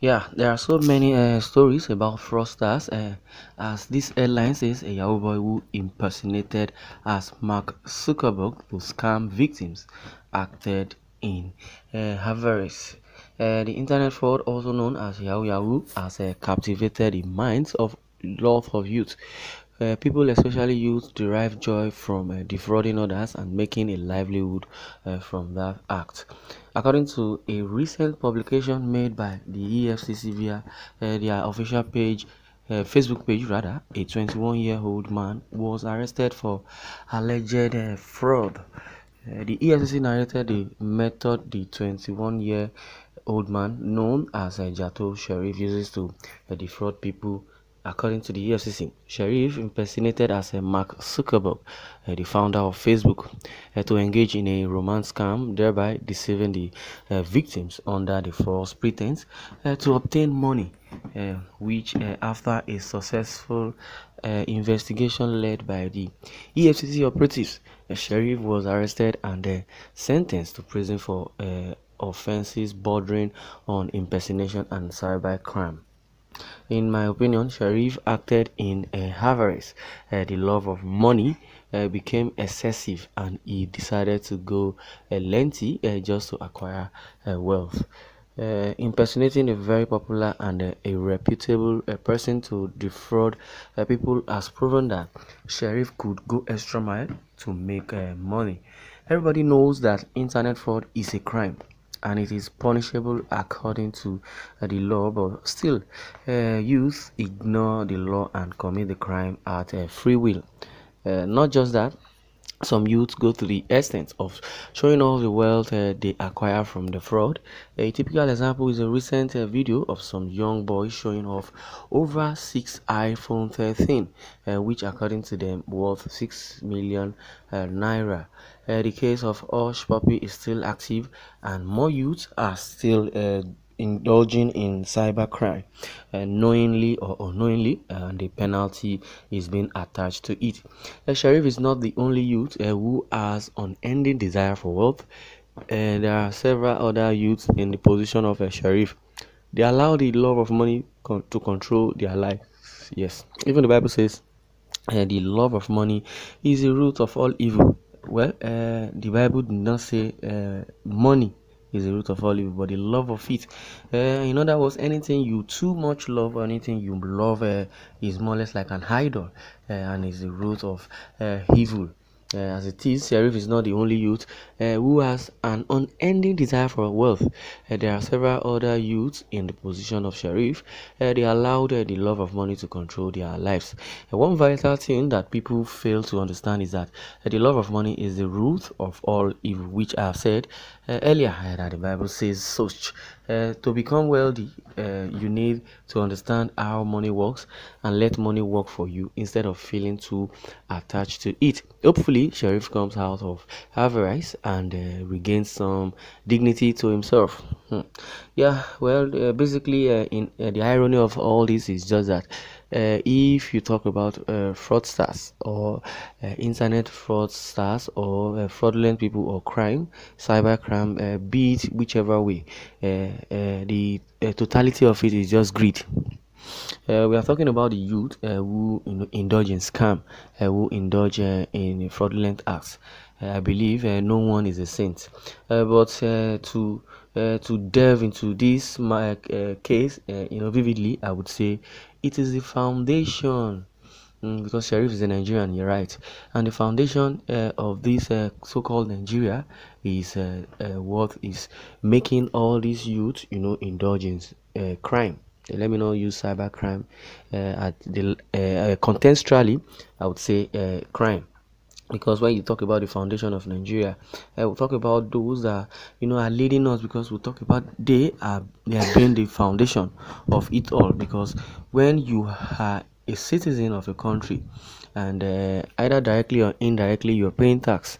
Yeah, there are so many uh, stories about fraudsters. Uh, as this headline says, a Yahoo boy who impersonated as Mark Zuckerberg to scam victims acted in uh, avarice. Uh, the internet fraud, also known as Yahoo Yahoo, has uh, captivated the minds of lots of youth. Uh, people, especially youth, derive joy from uh, defrauding others and making a livelihood uh, from that act. According to a recent publication made by the EFCC via uh, their official page, uh, Facebook page rather, a 21-year-old man was arrested for alleged uh, fraud. The EFCC narrated the method the 21-year-old man, known as uh, Jato Sharif, uses to defraud people According to the EFCC, Sharif impersonated as a Mark Zuckerberg, uh, the founder of Facebook, uh, to engage in a romance scam, thereby deceiving the uh, victims under the false pretense to obtain money, which after a successful investigation led by the EFCC operatives, Sharif was arrested and sentenced to prison for offenses bordering on impersonation and cybercrime. In my opinion, Sharif acted in uh, avarice. Uh, the love of money uh, became excessive and he decided to go uh, lengthy uh, just to acquire uh, wealth. Uh, impersonating a very popular and a reputable person to defraud people has proven that Sharif could go extra mile to make money. Everybody knows that internet fraud is a crime and it is punishable according to uh, the law but still uh, youth ignore the law and commit the crime at uh, free will. Uh, not just that some youths go to the extent of showing off the wealth uh, they acquire from the fraud. A typical example is a recent uh, video of some young boys showing off over six iPhone 13, uh, which according to them worth 6 million uh, naira. Uh, the case of Hushpuppi is still active and more youths are still uh, indulging in cybercrime uh, knowingly or unknowingly and the penalty is being attached to it. The Sharif is not the only youth uh, who has an unending desire for wealth. Uh, there are several other youths in the position of a Sharif. They allow the love of money con to control their lives. Yes, even the Bible says uh, the love of money is the root of all evil. Well, uh, the Bible did not say uh, money is the root of all evil, but the love of it. Uh, in other words, anything you too much love or anything you love uh, is more or less like an idol uh, and is the root of evil. Uh, as it is, Sharif is not the only youth uh, who has an unending desire for wealth. Uh, there are several other youths in the position of Sharif. Uh, they allowed uh, the love of money to control their lives. Uh, one vital thing that people fail to understand is that the love of money is the root of all evil, which I have said earlier that the Bible says such. to become wealthy, you need to understand how money works and let money work for you instead of feeling too attached to it. Hopefully, Sharif comes out of avarice and uh, regains some dignity to himself. Hmm. Yeah, well, uh, basically, uh, in uh, the irony of all this is just that uh, if you talk about uh, fraudsters or internet fraudsters or fraudulent people or crime, cybercrime, be it whichever way, the totality of it is just greed. Uh, we are talking about the youth uh, who you know, indulge in scam, uh, who indulge uh, in fraudulent acts. Uh, I believe uh, no one is a saint, but to to delve into this my case, you know, vividly, I would say it is the foundation. Mm, because Sharif is a Nigerian, you're right, and the foundation of this so-called Nigeria is what is making all these youth, you know, indulge in crime let me not use cybercrime uh, at the uh, uh, contextually i would say uh, crime because when you talk about the foundation of Nigeria, uh, we'll talk about those that you know are leading us because we talk about they are they are being the foundation of it all. Because when you are a citizen of a country, and uh, either directly or indirectly you're paying tax,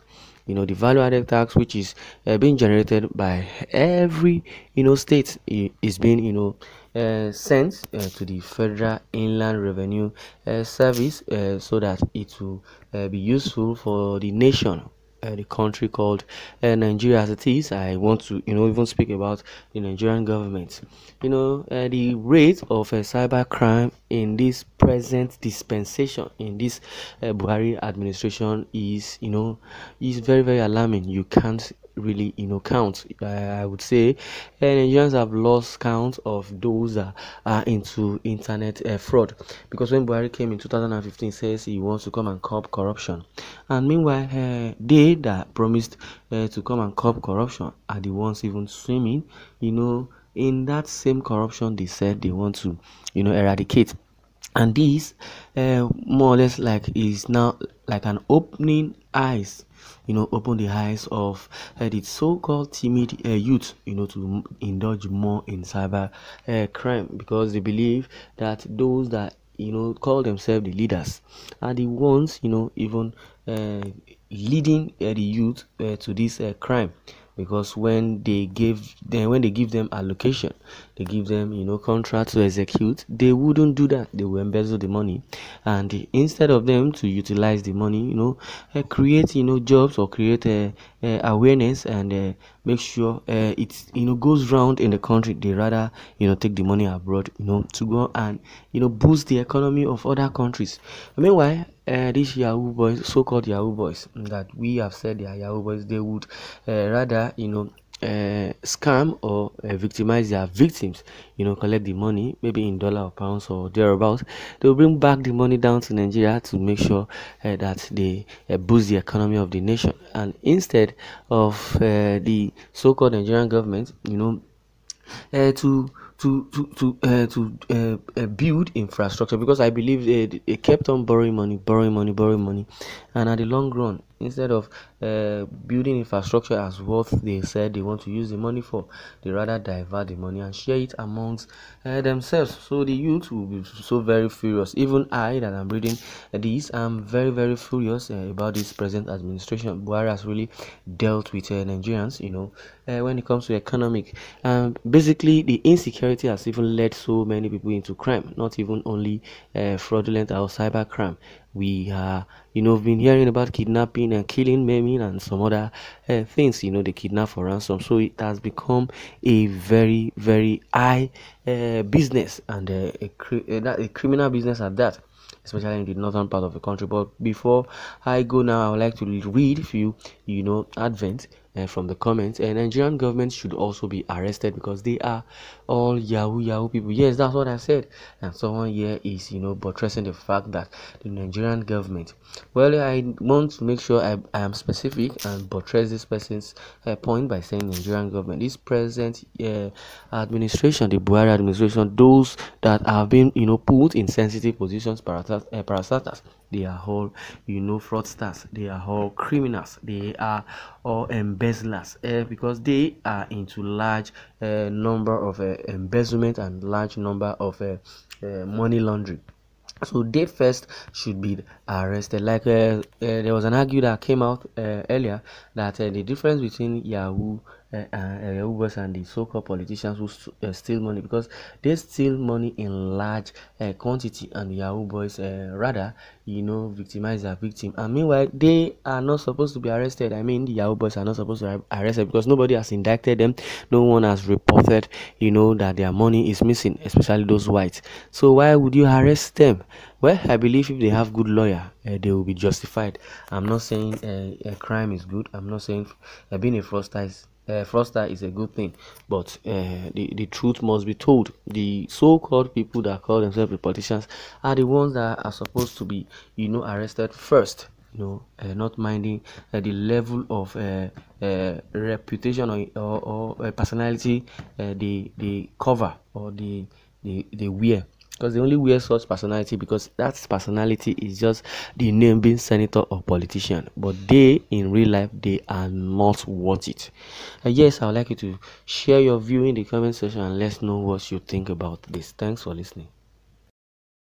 you know the value added tax which is uh, being generated by every you know state is being you know uh, sent uh, to the federal inland revenue uh, service uh, so that it will uh, be useful for the nation uh, the country called uh, Nigeria as it is. I want to, you know, even speak about the Nigerian government. You know, uh, the rate of uh, cyber crime in this present dispensation in this uh, Buhari administration is, you know, is very very alarming. You can't really you know count. Uh, i would say uh, nigerians have lost count of those that are into internet uh, fraud. Because when buhari came in 2015 says he wants to come and curb corruption. And meanwhile uh, they that promised uh, to come and curb corruption are the ones even swimming you know in that same corruption they said they want to you know eradicate and this uh, more or less like is now like an opening eyes you know open the eyes of uh, the so-called timid uh, youth you know to indulge more in cyber crime. Because they believe that those that you know call themselves the leaders are the ones you know even leading the youth to this crime because when they give them when they give them allocation they give them you know contract to execute they wouldn't do that. They will embezzle the money. And instead of them to utilize the money you know uh, create you know jobs or create uh, uh, awareness and make sure uh, it you know goes round in the country they rather you know take the money abroad you know to go and you know boost the economy of other countries. Meanwhile uh, these Yahoo boys, so-called Yahoo boys, that we have said they are Yahoo boys, they would uh, rather, you know, uh, scam or uh, victimize their victims you know collect the money maybe in dollar or pounds or thereabouts. They will bring back the money down to nigeria to make sure uh, that they uh, boost the economy of the nation. And instead of uh, the so-called nigerian government you know uh, to to to to uh, to uh, uh, build infrastructure because I believe they, they kept on borrowing money, borrowing money, borrowing money, and at the long run, instead of uh, building infrastructure as what they said they want to use the money for, they rather divert the money and share it amongst uh, themselves. So the youth will be so very furious. Even I, that I'm reading this, I'm very very furious uh, about this present administration. Buhari has really dealt with Nigerians, you know, when it comes to economic. Um, basically, the insecurity has even led so many people into crime, not even only fraudulent or cyber crime we are you know been hearing about kidnapping and killing and some other uh, things you know they kidnap for ransom. So it has become a very very high uh, business and uh, a, a, a criminal business at that especially in the northern part of the country. But before i go now i would like to read a few you know advent uh, from the comments. And Nigerian government should also be arrested because they are all Yahoo Yahoo people. Yes, that's what I said. And someone here is, you know, buttressing the fact that the Nigerian government. Well, I want to make sure I, I am specific and buttress this person's uh, point by saying Nigerian government. This present uh, administration, the Buhari administration, those that have been, you know, put in sensitive positions, uh, parastatals they are all you know fraudsters they are all criminals they are all embezzlers uh, because they are into large uh, number of uh, embezzlement and large number of money laundering. So they first should be arrested. Like there was an argument that came out earlier that the difference between yahoo uh, uh, Ubers and the so-called politicians who uh, steal money because they steal money in large uh, quantity and Yahoo boys uh, rather you know victimize their victim. And meanwhile they are not supposed to be arrested. I mean the yahoo boys are not supposed to be arrested because nobody has indicted them. No one has reported you know that their money is missing especially those whites. So why would you arrest them? Well i believe if they have good lawyer uh, they will be justified. I'm not saying a crime is good. I'm not saying being a fraudster is uh, fraudster is a good thing, but uh, the, the truth must be told. The so-called people that call themselves politicians are the ones that are supposed to be, you know, arrested first. You know, uh, not minding uh, the level of uh, uh, reputation or, or, or personality they they cover or they they, they wear because they only wear such personality because that personality is just the name being senator or politician. But they in real life they are not worth it. And yes i would like you to share your view in the comment section and let us know what you think about this. Thanks for listening